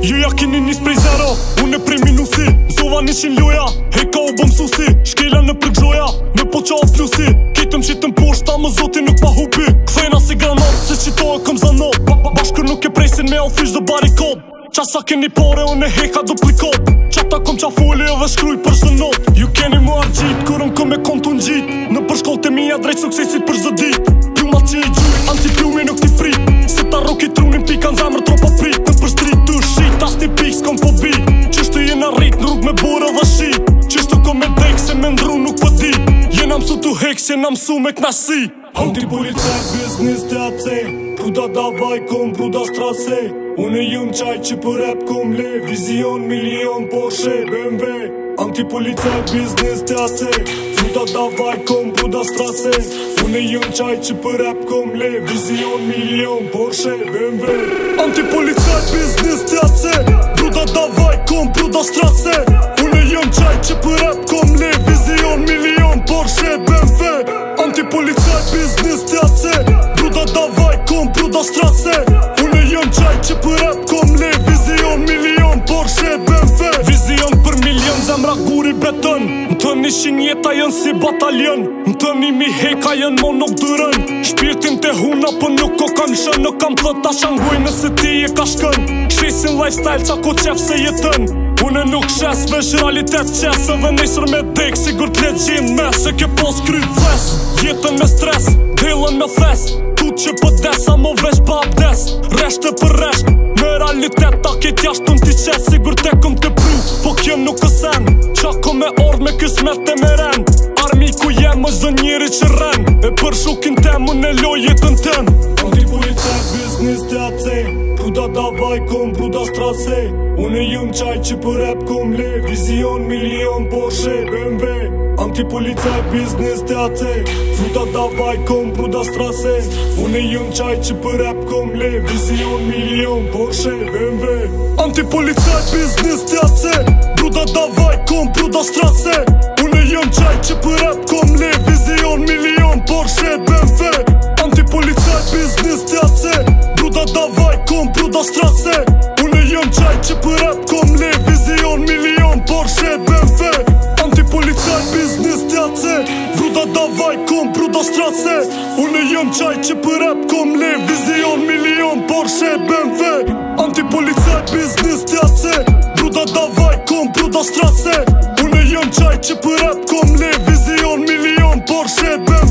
Ju ja kini njës prej zero Unë e prej minusi Zova nishin luja, heka ka u bëm susi Shkela në përgjoja Me po qa o flusi Kitëm qitëm por ta më zoti nuk pa hupi Kthejna si granat Se qito e këm zano ba -ba Bashkër nuk e presin me ofish dhe barikot Qa sa keni pare unë e heka duplikot Qa ta kom qa foli edhe shkruj për zënot Ju keni më argjit kërën këm e kontu në gjit Në përshkoll të mija drejt suksesit për zëdit kam su tu hek që nam su me knasi Hoti policaj biznis të davaj kom, pruda strase Unë jëm qaj që për rap kom le Vizion, milion, Porsche, BMW Antipolice, biznis të atë Pruda davaj kom, pruda strase Unë jëm qaj që për rap kom le Vizion, milion, Porsche, BMW Antipolice, biznis të atë dën Më të një shinjeta jënë si batalion Më të një mi heka jënë mo nuk dërën Shpirtin të huna për po nuk o kam shën Nuk kam të të shanguj nëse ti e ka shkën Kshisin lifestyle qa ku qef se jetën Une nuk shes vë realitet qesë Dhe në me dek sigur gërë të regjin me Se ke pos kry fles Jetën me stres, dhejlën me thes Tu që po për desa më vesh për abdes Reshtë për reshtë Me realitet ta ke t'jashtë të në t'i qesë Kës me temeren Armi ku jemë Më zënjiri që renë E për shukin temë Më në lojit në tenë Antipolitaj Biznes T.A.C Për da da bajkom Për da strase Unë jëm qaj Që për rap Kom le Vision Milion Porsche BMW Antipolitaj Biznes T.A.C Për da da bajkom Për da strase Unë jëm qaj Që për rap Kom le Vision Milion Porsche BMW Antipolitaj Biznes T.A.C Për da da bajkom kom pru da strase Une jëm qaj që për rap kom le vizion Milion Porsche BMW Antipolicaj biznis të atse Bruda da vaj kom pru da strase Une jëm qaj Milion Porsche BMW Antipolicaj biznis të atse Bruda da vaj kom pru da strase Une jëm qaj Milion Porsche BMW Antipolicaj to strasy Unë jëm qaj që për rap Porsche, ben.